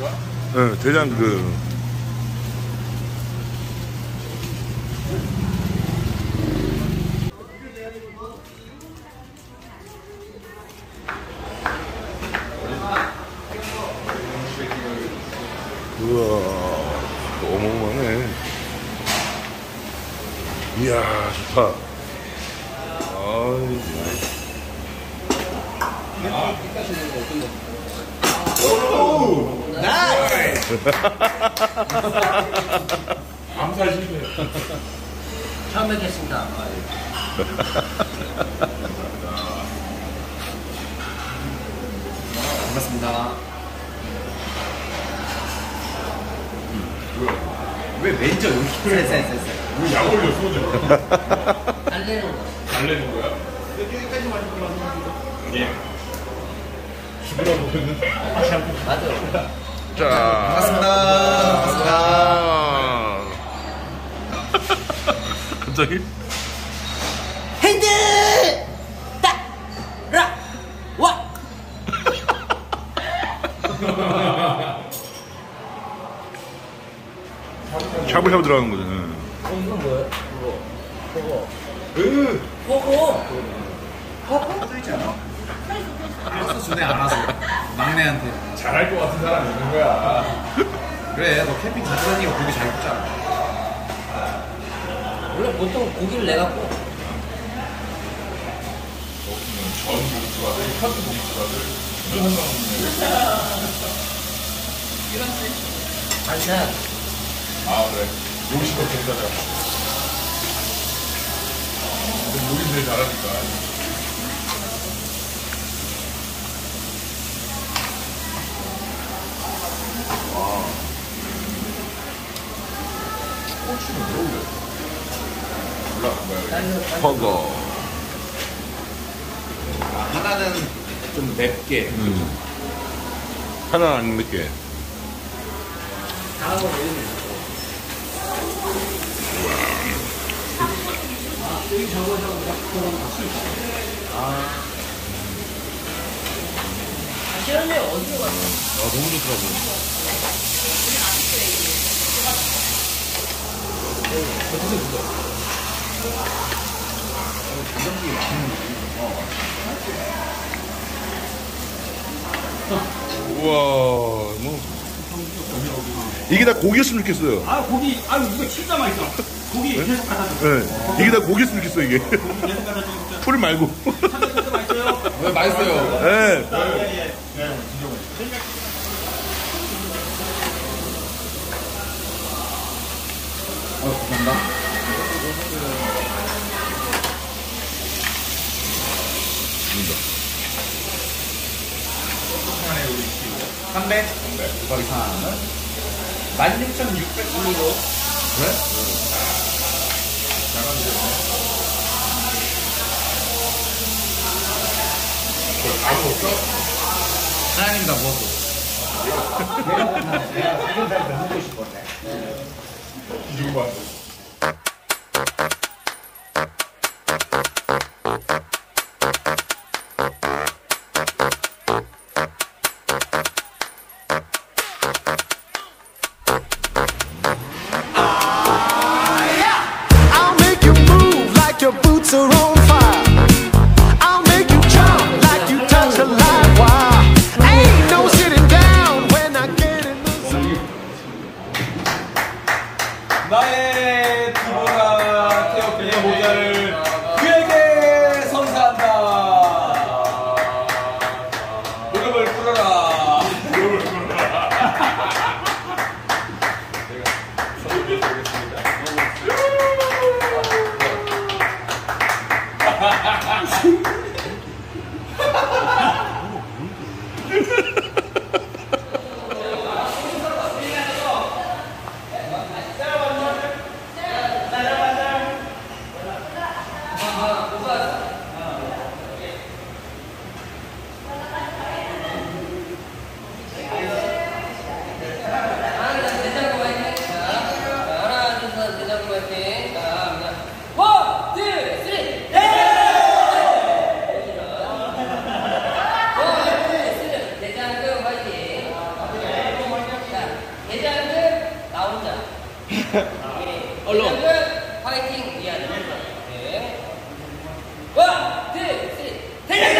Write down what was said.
응, 대장 그. 우와, 어마어마하네. 이야, 좋다. 아이, 암살 실패. 처음 뵙겠습니다. 반갑습니다. 왜 맨저 여기 쎄쎄쎄쎄 왜약 올렸어, 어제? 달래는 거. 달래는 거야? 예. 죽으라고 했는데. 맞아. 자. 반갑습니다. 반갑습니다. 갑자기? 핸드! 딱! 라! 와! 샤브샤브 들어가는 거잖아. 어, 이건 뭐예요? 그거. 그거. 그거. 버스 주네 알아서 막 내한테 잘할 것 같은 사람 있는 거야. 그래 너 캠핑 자주 다니고 고기 잘 굽잖아 원래 보통 고기를 내갖고 전 고깃집아들, 카트 고깃집아들, 이런 사람 반찬. 아, 그래. 요식도 괜찮아. 근데 요리들 잘하니까. 꼬치는 왜 올렸어? 몰라, 뭐야. 버거. 하나는 좀 맵게 음. 하나 안 맵게. 아, 시원해 어디로 갔어? 아 너무 좋더라고 우와, 뭐. 이게 다 고기였으면 좋겠어요. 아 고기 아유 이거 진짜 맛있어 고기 계속 갖다 줘 네. 이게 다 고기였으면 좋겠어, 이게. 계속 갖다 줘 진짜 풀 말고. 진짜 맛있어요 왜 맛있어요 네. 300? 300. 곱하기 3. 16,600원으로. 그래? 응. 잘 아, 하나님 다 먹었어. 내가 지금 잘 먹고 싶었네. 이거 봐. 얼른. 파이팅. 예, 미안. 네. 원, 투, 쓰리. 달려!